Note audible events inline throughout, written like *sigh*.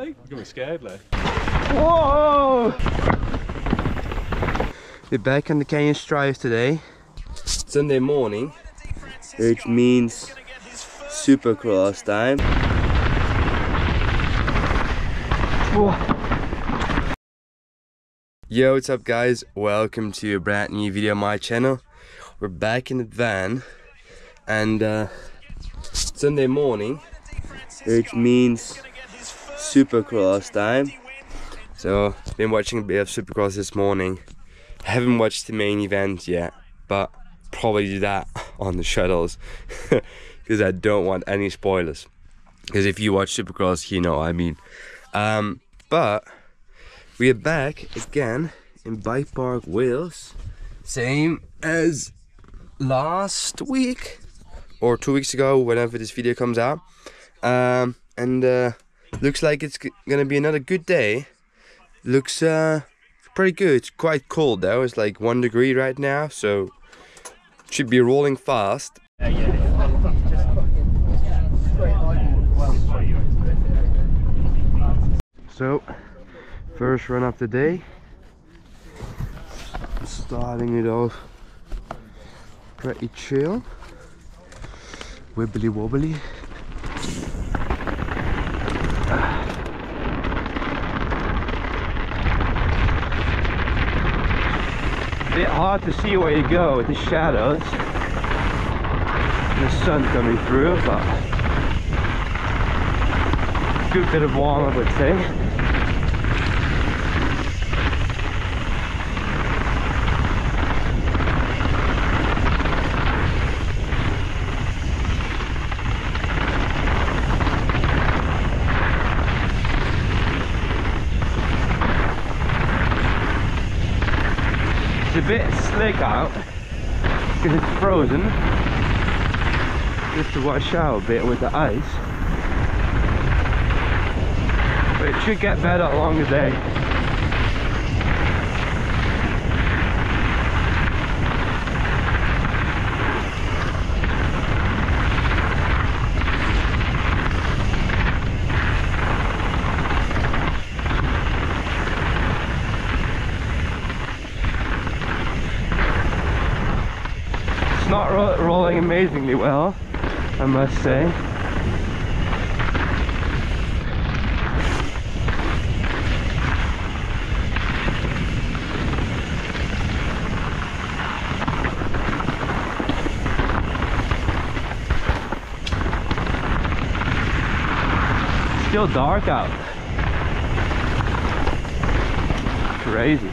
I'm getting scared like. Whoa! We're back on the Canyon Strive today. Sunday morning, which means supercross time. Yo, what's up guys? Welcome to a brand new video on my channel. We're back in the van and uh, Sunday morning, which means supercross time. So, been watching a bit of supercross this morning. Haven't watched the main event yet, but probably do that *laughs* on the shuttles *laughs* because I don't want any spoilers. Because if you watch supercross, you know what I mean. Um, but we are back again in Bike Park, Wales. Same as last week or two weeks ago, whenever this video comes out. Um, and uh, looks like it's gonna be another good day. Looks uh, pretty good. It's quite cold though. It's like one degree right now, so should be rolling fast. So, first run of the day. Starting it off pretty chill. Wibbly wobbly. Bit hard to see where you go with the shadows. The sun coming through, but good bit of warm I would say. Bit slick out because it's frozen. Just to watch out a bit with the ice. But it should get better along the day. Not ro rolling amazingly well, I must say. Still dark out. Crazy.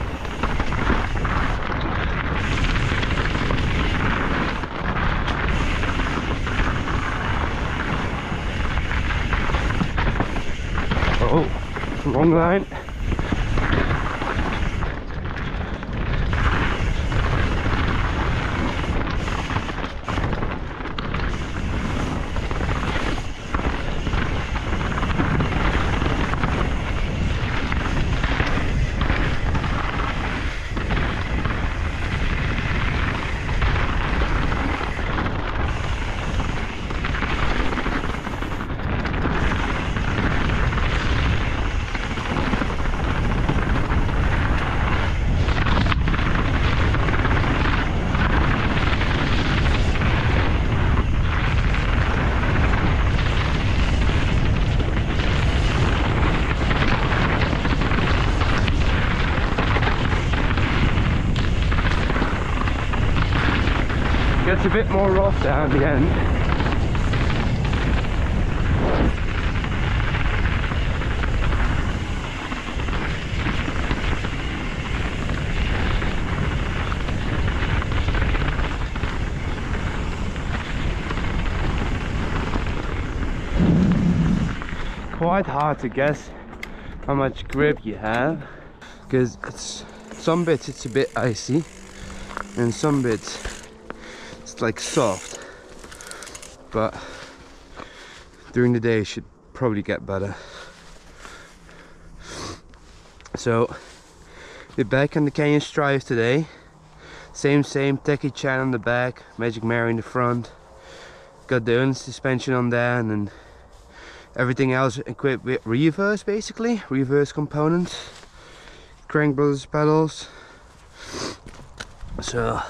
Oh, wrong Gets a bit more rough down the end. Quite hard to guess how much grip you have because it's some bits it's a bit icy and some bits it's like soft. But during the day should probably get better. So we're back on the Canyon Strive today. Same same. Tacky Chan on the back Magic Mary in the front. Got the un suspension on there and then Everything else equipped with reverse basically, reverse components, crank brothers pedals. So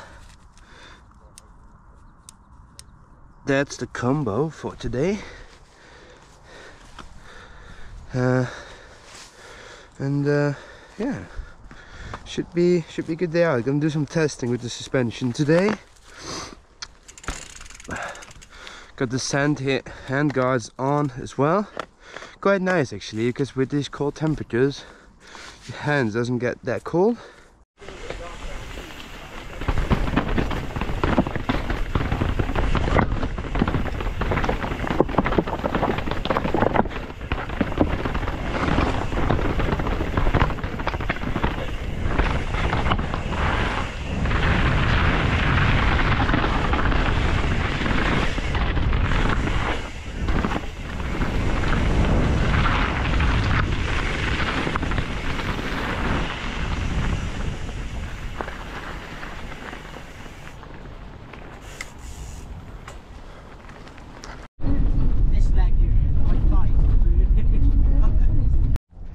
that's the combo for today. Uh, and uh, yeah, should be should be good day out. Gonna do some testing with the suspension today. Got the sand hit hand guards on as well. Quite nice actually, because with these cold temperatures, your hands doesn't get that cold.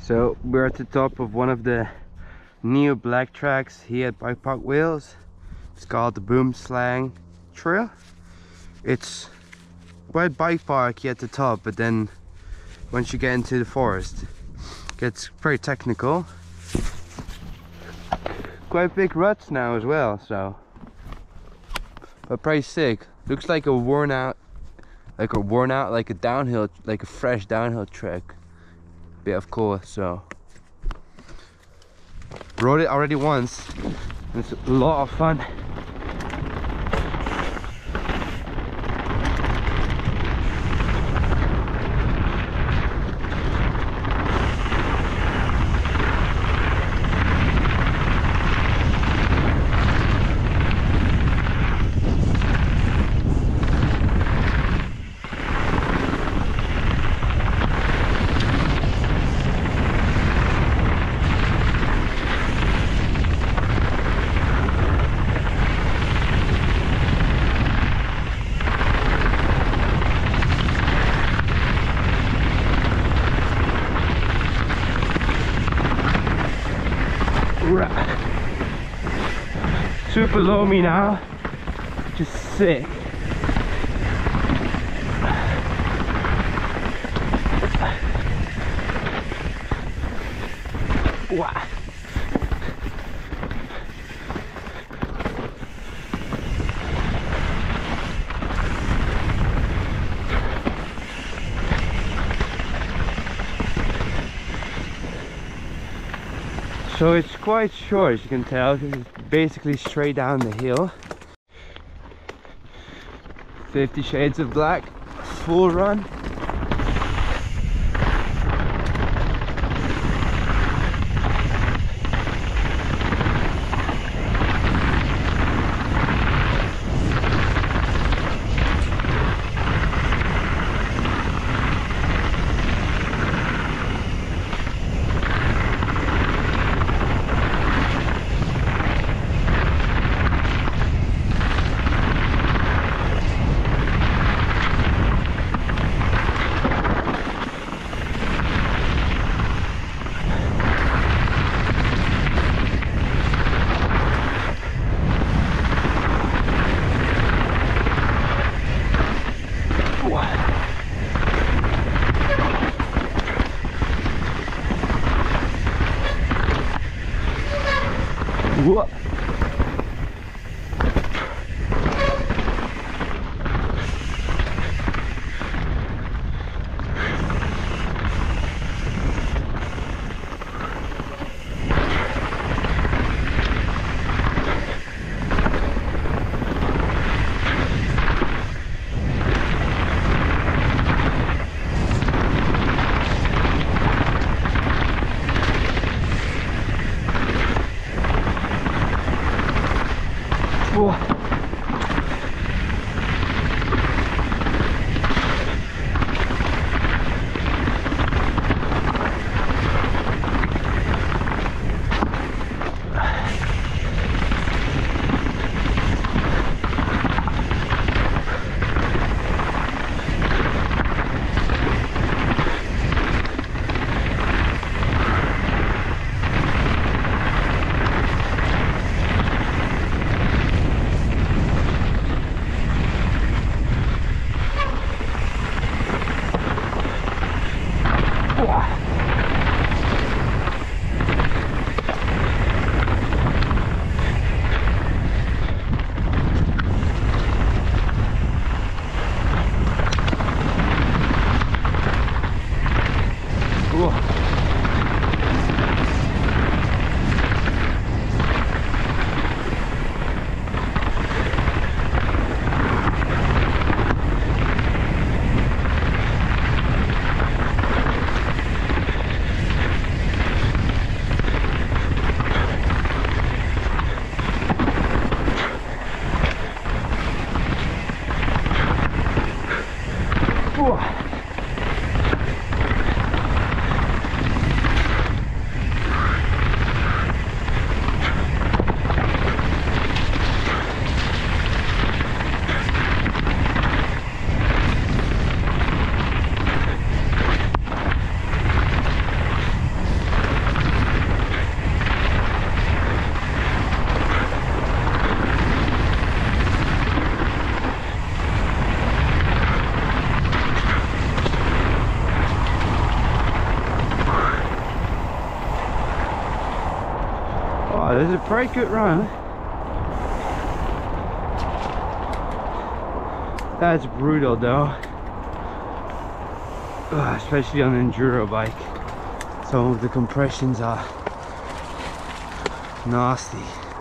So we're at the top of one of the new black tracks here at Bike Park Wales. It's called the Boomslang Trail. It's quite bike Park here at the top, but then once you get into the forest, it gets pretty technical. Quite big ruts now as well, so but pretty sick. Looks like a worn out, like a worn out, like a downhill, like a fresh downhill track bit of course so. Rode it already once. It's a lot of fun super low me now. Just sick. Wow. So it's quite short as you can tell basically straight down the hill. 50 Shades of Black, full run. go. Very good run. That's brutal though. Ugh, especially on an enduro bike. Some of the compressions are nasty.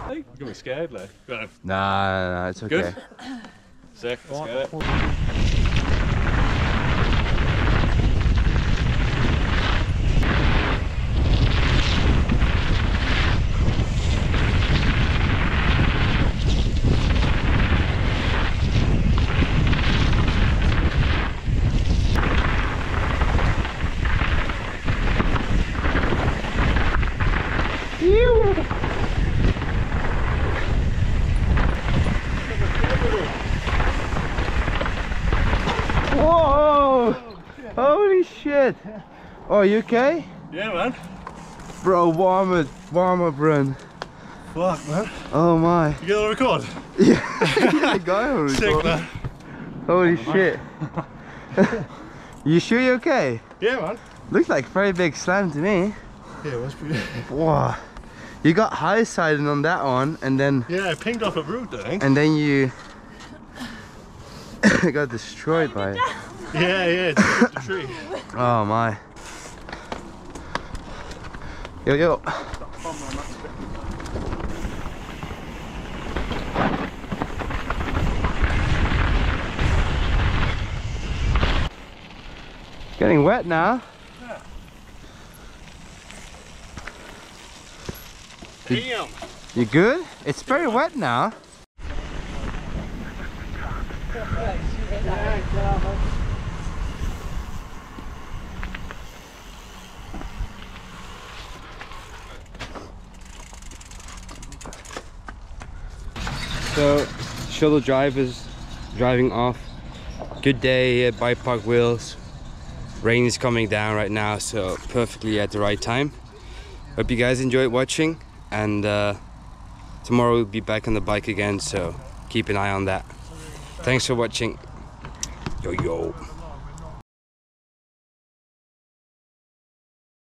Hey, you're gonna be scared, like. Right, Nah, nah, nah, it's okay. Good? sick, let's get it. Whoa! Holy shit! Oh, you okay? Yeah, man. Bro, warm up, warm up run. Fuck, man. Oh my. You get on record? Yeah, *laughs* go. Sick, man. Holy shit. you sure you're okay? Yeah, man. Looks like very big slam to me. Yeah, it was pretty. Wow. You got high siding on that one and then Yeah, I pinged off a root, I think. and then you *laughs* got destroyed by it. Yeah, yeah, it's the tree. Oh my. Yo yo. Getting wet now. Damn. You good? It's very wet now. So, shuttle drive is driving off. Good day at Bike Park Wales. Rain is coming down right now, so perfectly at the right time. Hope you guys enjoyed watching, and uh, tomorrow we'll be back on the bike again, so keep an eye on that. Thanks for watching. Yo yo.